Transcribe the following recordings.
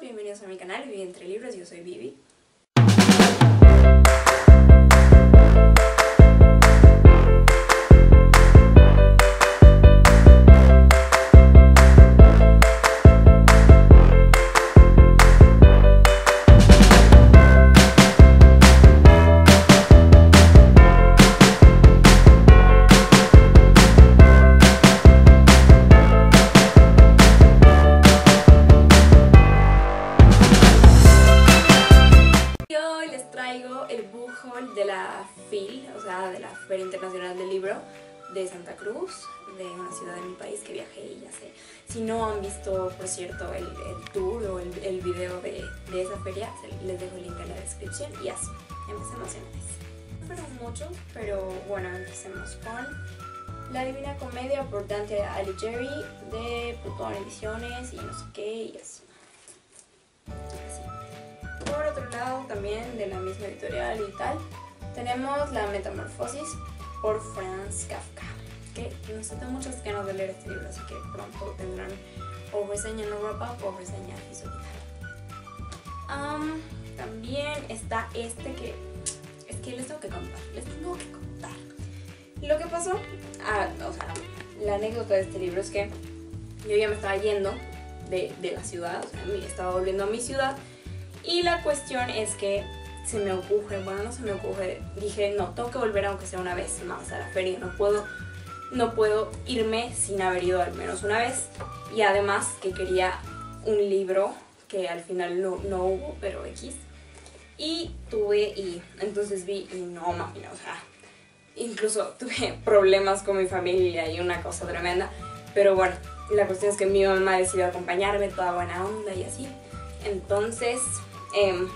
bienvenidos a mi canal Vivi Entre Libros, yo soy Vivi. De Santa Cruz, de una ciudad de mi país que viajé y ya sé. Si no han visto, por cierto, el, el tour o el, el video de, de esa feria, les dejo el link en la descripción y así. Empecemos en. No fueron muchos, pero bueno, empecemos con La Divina Comedia por Dante Alighieri de Plutón Ediciones y no sé qué y. Así. Por otro lado, también de la misma editorial y tal, tenemos La Metamorfosis por Franz Kafka, que no sé, tengo muchas ganas de leer este libro, así que pronto tendrán o reseña en Europa o reseña visual. Am, también está este que es que les tengo que contar, les tengo que contar. Lo que pasó, ah, o sea, la anécdota de este libro es que yo ya me estaba yendo de, de la ciudad, o sea, me estaba volviendo a mi ciudad y la cuestión es que se me ocurre, bueno, no se me ocurre, dije, no, tengo que volver aunque sea una vez más a la feria, no puedo, no puedo irme sin haber ido al menos una vez. Y además que quería un libro que al final no, no hubo, pero X. Y tuve, y entonces vi, y no, máquina, o sea, incluso tuve problemas con mi familia y una cosa tremenda. Pero bueno, la cuestión es que mi mamá decidió acompañarme, toda buena onda y así. Entonces, em,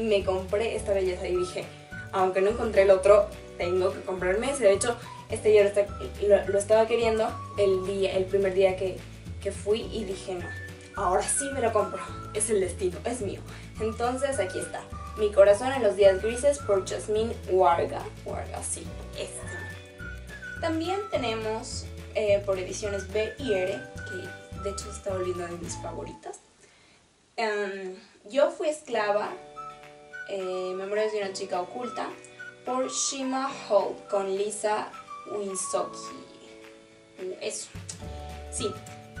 me compré esta belleza y dije, aunque no encontré el otro, tengo que comprarme ese. De hecho, este yo lo, esta- lo- lo estaba queriendo el, día, el primer día que, que fui y dije, no, ahora sí me lo compro. Es el destino, es mío. Entonces, aquí está. Mi corazón en los días grises por Jasmine Warga. Warga, sí, este. También tenemos eh, por ediciones B y R, que de hecho está volviendo de mis favoritas. Em, yo fui esclava, eh, Memorias de una chica oculta, por Shima Holt con Lisa Winsoki. Eso. Sí,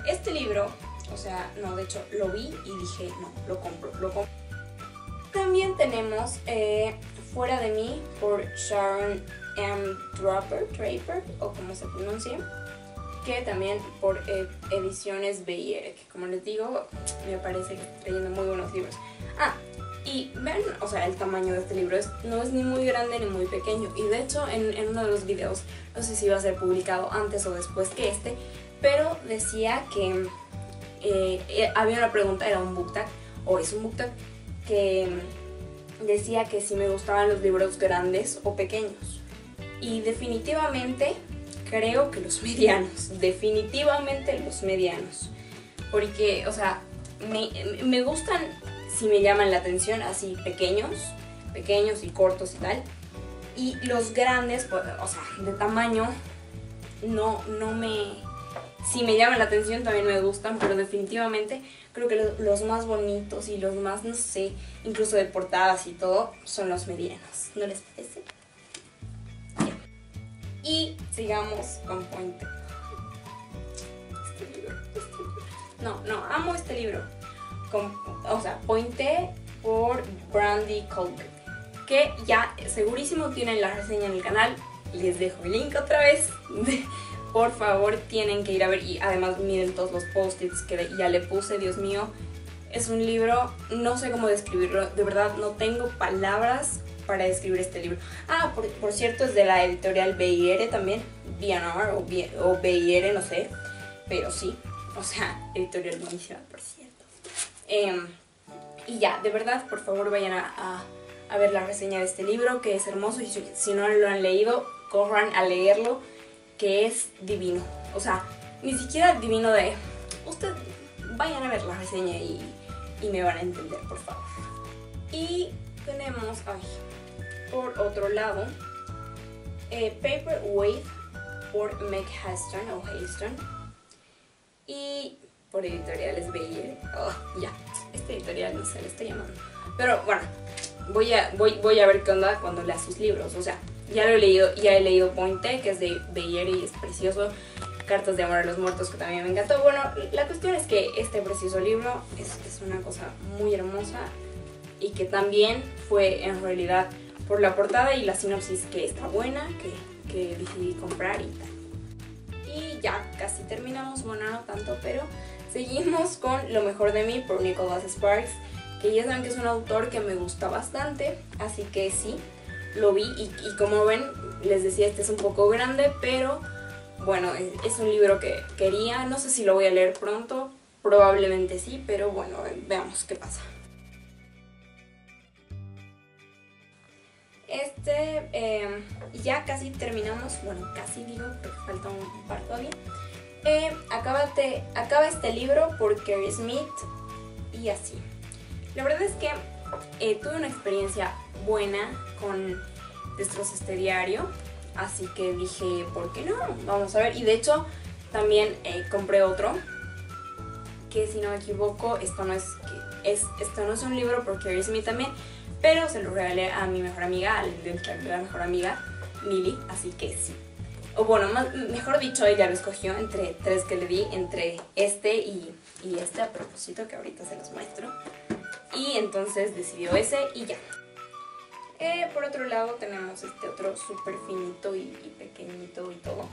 este libro, o sea, no, de hecho lo vi y dije, no, lo compro, lo compro. También tenemos eh, Fuera de mí por Sharon M. Draper, Draper, o como se pronuncia que también por eh, ediciones BIR, que como les digo, me parece que está trayendo muy buenos libros. Ah, y ven, o sea, el tamaño de este libro no es ni muy grande ni muy pequeño. Y de hecho, en, uno de los videos, no sé si iba a ser publicado antes o después que este, pero decía que eh, eh, había una pregunta, era un book tag, o es un book tag, que decía que si me gustaban los libros grandes o pequeños. Y definitivamente creo que los medianos, definitivamente los medianos. Porque, o sea, me, me gustan si me llaman la atención así pequeños, pequeños y cortos y tal. Y los grandes, pues, o sea, de tamaño, no, no me... Si me llaman la atención también me gustan, pero definitivamente creo que lo- los más bonitos y los más, no sé, incluso de portadas y todo, son los medianos. ¿No les parece? Y sigamos con Puente. Este este libro. No, no, amo este libro. Con- o sea, Pointe por Brandy Colbert. Que ya segurísimo tienen la reseña en el canal. Les dejo el link otra vez. Por favor, tienen que ir a ver. Y además miren todos los post-its que ya le puse, Dios mío. Es un libro, no sé cómo describirlo. De verdad, no tengo palabras para describir este libro. Ah, por, cierto, es de la editorial BIR también. B&R o, B- o BIR, no sé. Pero sí, o sea, editorial buenísima, por cierto. Em, y ya, de verdad, por favor vayan a, a- ver la reseña de este libro, que es hermoso. Y si, no lo han leído, corran a leerlo, que es divino. O sea, ni siquiera divino de... Usted vayan a ver la reseña y, y me van a entender, por favor. Y tenemos, ay, por otro lado, eh, Paper Wave por Meg Haston o Hayston. Y por editoriales Bayer. Oh, ya, esta editorial no se le está llamando. Pero bueno, voy a, voy, voy a ver qué onda cuando lea sus libros. O sea, ya lo he leído, ya he leído Pointe, que es de Beyer y es precioso. Cartas de Amor a los Muertos, que también me encantó. Bueno, la cuestión es que este precioso libro es, es una cosa muy hermosa y que también fue en realidad por la portada y la sinopsis que está buena, que, que decidí comprar y tal. Y ya casi terminamos, bueno, no tanto, pero seguimos con Lo mejor de mí por Nicholas Sparks, que ya saben que es un autor que me gusta bastante, así que sí, lo vi y, como ven, les decía, este es un poco grande, pero bueno, es, un libro que quería, no sé si lo voy a leer pronto, probablemente sí, pero bueno, veamos qué pasa. Este, eh, ya casi terminamos, bueno, casi digo, porque falta un par todavía. Eh, acaba, acaba este libro por Carrie Smith y así. La verdad es que eh, tuve una experiencia buena con Destrozos este diario, así que dije, ¿por qué no? Vamos a ver. Y de hecho, también eh, compré otro, que si no me equivoco, esto no es, es, esto no es un libro por Carrie Smith también, pero se lo regalé a mi mejor amiga, de la mejor amiga, Lily, así que sí. O bueno, mejor dicho, ella lo escogió entre tres que le di, entre este y, y este a propósito, que ahorita se los muestro. Y entonces decidió ese y ya. Eh, por otro lado tenemos este otro súper finito y, y, pequeñito y todo.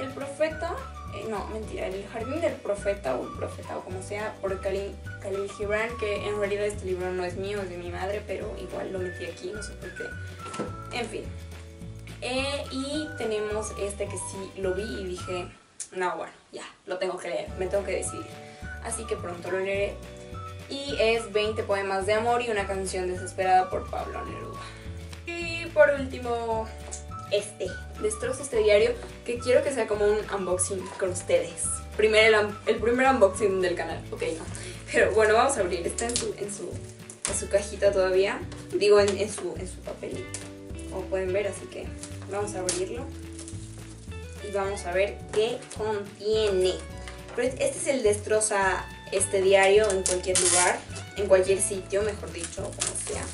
El profeta, eh, no, mentira, el jardín del profeta o el profeta o como sea, por Khalil, Khalil Gibran, que en realidad este libro no es mío, es de mi madre, pero igual lo metí aquí, no sé por qué. En fin. Eh, y tenemos este que sí lo vi y dije, no, bueno, ya, lo tengo que leer, me tengo que decidir. Así que pronto lo leeré. Y es 20 poemas de amor y una canción desesperada por Pablo Neruda. Y por último, este, destrozo este diario, que quiero que sea como un unboxing con ustedes. Primero el, el, primer unboxing del canal, ok, no. Pero bueno, vamos a abrir, está en su, en su, en su cajita todavía, digo en, en, su, en su papelito, como pueden ver, así que vamos a abrirlo. Y vamos a ver qué contiene. Pero este es el destroza este diario en cualquier lugar, en cualquier sitio, mejor dicho, como sea.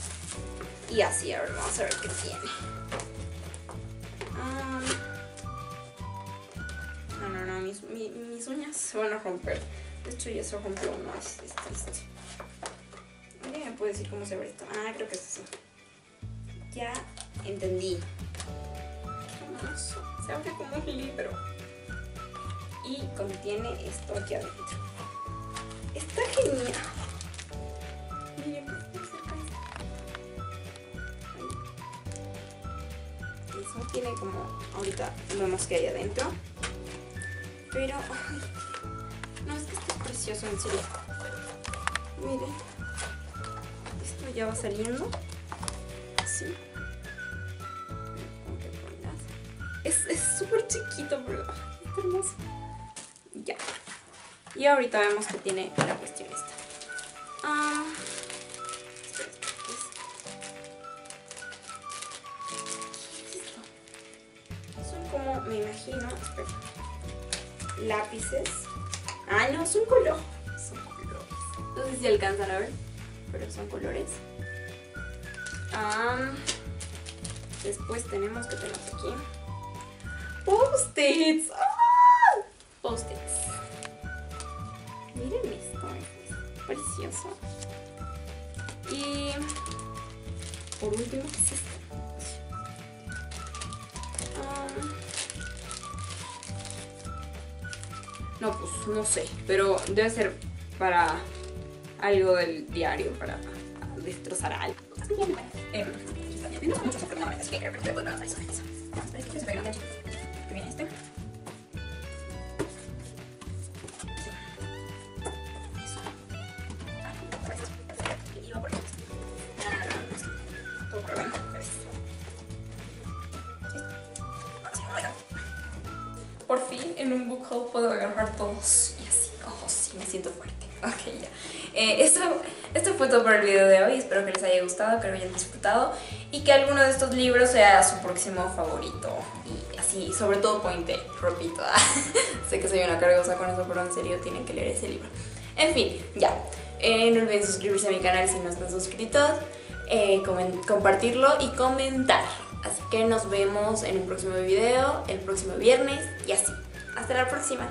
Y así, ahora vamos a ver qué tiene. no, no, no, mis, mis, uñas se van a romper. De hecho, ya se rompió uno, es, triste. ¿Alguien me puede decir cómo se ve esto? Ah, creo que es así. Ya entendí. Se abre como un libro. Y contiene esto aquí adentro. Está genial. Miren, Eso tiene como, ahorita vemos que hay adentro. Pero, no, es que esto es precioso, en serio. Miren, esto ya va saliendo. Es súper chiquito, pero es hermoso. Ya. Y ahorita vemos que tiene la cuestión esta. Ah, espera. Son como, me imagino, espera, lápices. Ah, no, son colores. Son colores. No sé si alcanzan a ver, pero son colores. Ah, después tenemos que tenemos aquí post-its. ¡Ah! Post-its. Miren esto, es precioso. Y por último, ¿qué es esto? Um, no, pues no sé, pero debe ser para algo del diario, para destrozar algo. Eh, en un book haul puedo agarrar todos y así, oh sí, me siento fuerte. Ok, ya. Eh, esto, esto fue todo por el video de hoy, espero que les haya gustado, que lo hayan disfrutado y que alguno de estos libros sea su próximo favorito. Y así, sobre todo Pointe, repito. sé que soy una cargosa con eso, pero en serio tienen que leer ese libro. En fin, ya. Eh, no olviden suscribirse a mi canal si no están suscritos, eh, compartirlo y comentar. Así que nos vemos en un próximo video, el próximo viernes y así. Hasta la próxima.